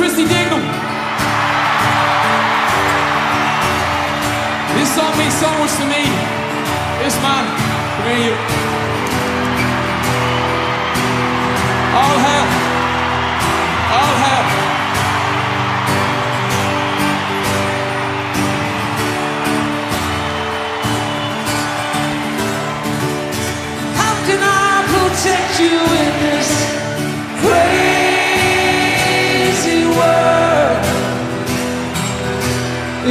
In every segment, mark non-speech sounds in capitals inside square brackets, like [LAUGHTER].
Christy Dignam. This song means so much to me. This man, come you. All hell.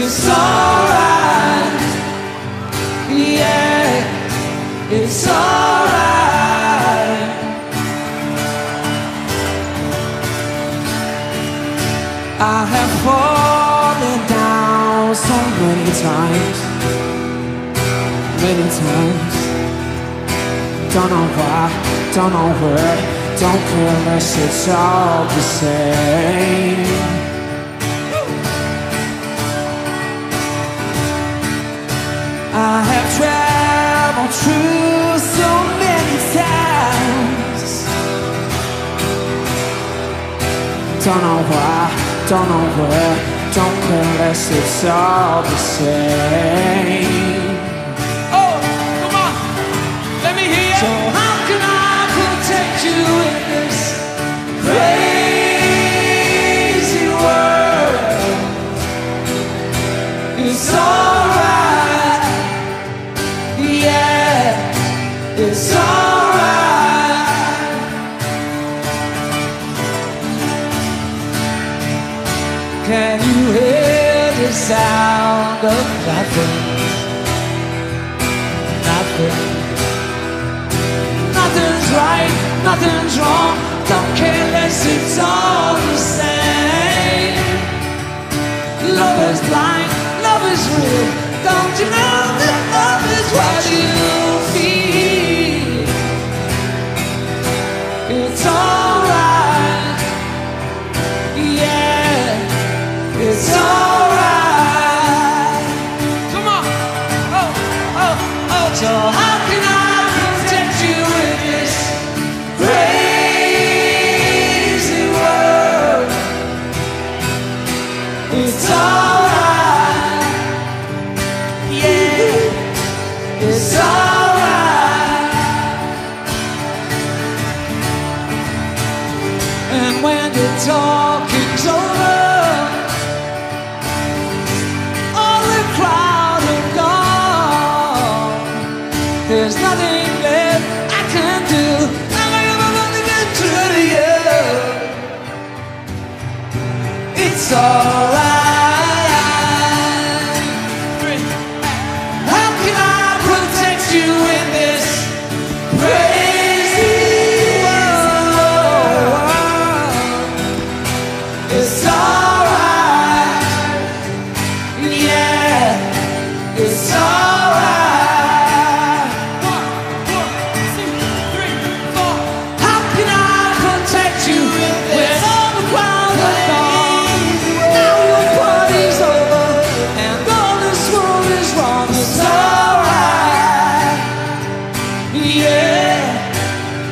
It's alright, yeah, it's alright. I have fallen down so many times, many times. Don't know why, don't know where, don't care it's all the same. I have traveled through so many times. Don't know why, don't know where, don't care unless it's all the same. Nothing? Nothing. Nothing's right, nothing's wrong. Don't care less, it's all the same. Love is blind, love is real. Don't you know that love is what you feel? It's alright, yeah, it's alright. It's alright, yeah, it's alright. And when over all the crowd are gone. There's nothing left I can do. I'm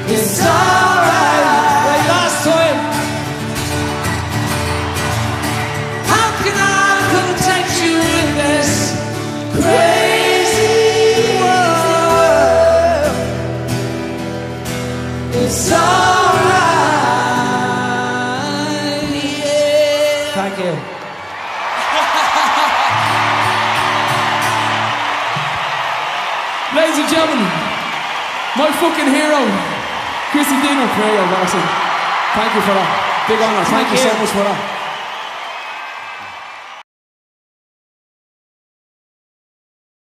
it's alright. Wait, last time. How can I protect you in this crazy world? It's alright. Yeah. Thank you. [LAUGHS] Ladies and gentlemen, my fucking hero, Christy Dignam. There you go, Thank you for that. Big honor. Thank, Thank you so much for that.